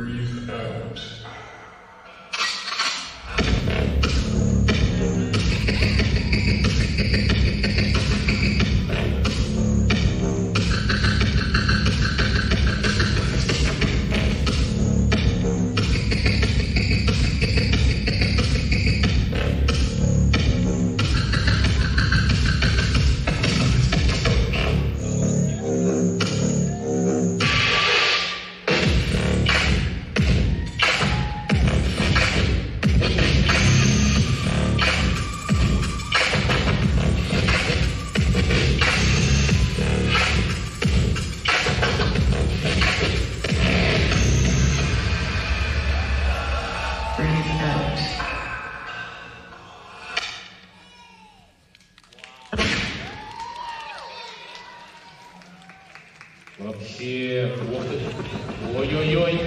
breathe out. Вообще, вот это. Ой-ой-ой.